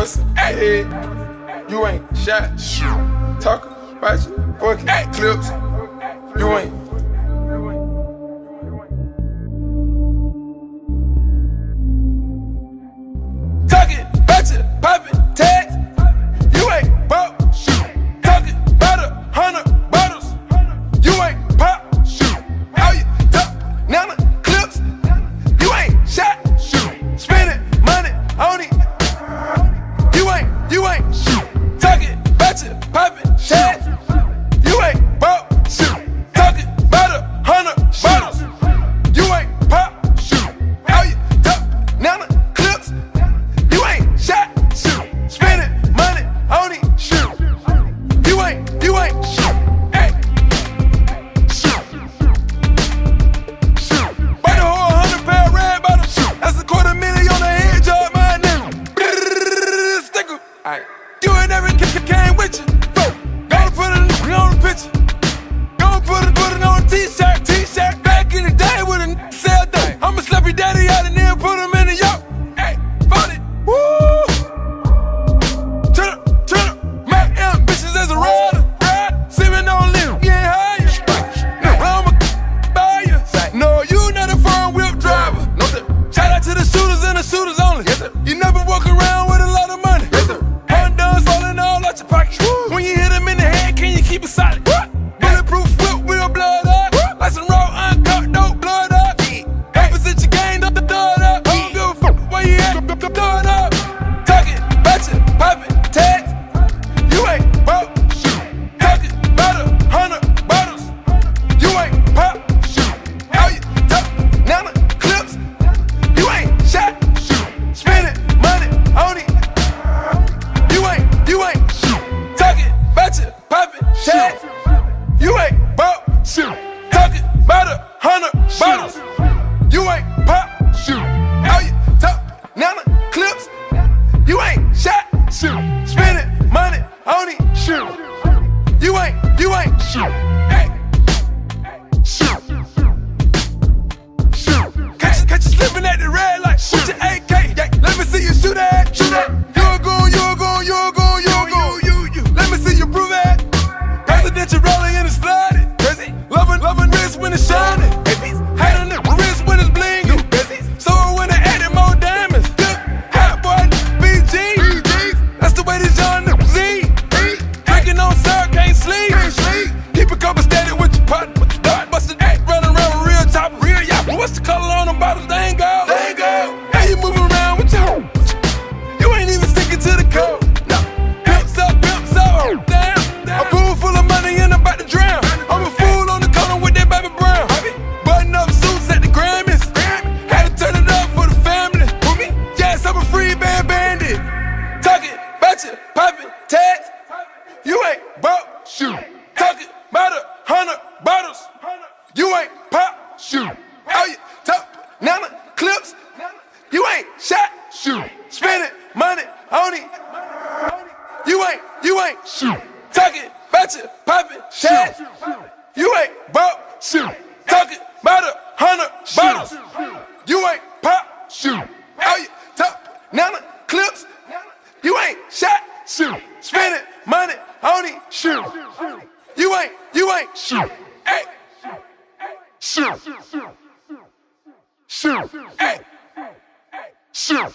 pussy. Hey, you ain't shot. Talk about your fucking clips. You ain't, you ain't shit. daughters, they ain't go. They. How you move around with your hoe? You ain't even sticking to the code. No. Pimps up, pimps up. Damn, damn. A pool full of money and I'm about to drown. I'm a fool on the corner with that baby brown. Button up suits at the Grammys. Had to turn it up for the family. For me? Yes, I'm a free band bandit. Tuck it, batch it, pop it, tax. You ain't broke. Shoot. You ain't shot. Shoot. Spend it. Money. honey. You ain't. You ain't. Shoot. Tuck it. Fetch it. Pop it. Shoot. You ain't bought. Shoot. Tuck it. About a hundred bottles. You ain't pop. Shoot. All you top. Nana. Clips. You ain't shot. Shoot. Spend it. Money. honey. it. Shoot. You ain't. You ain't. Shoot. Hey. Shoot. Shoot. Shoot. Hey. Shoot!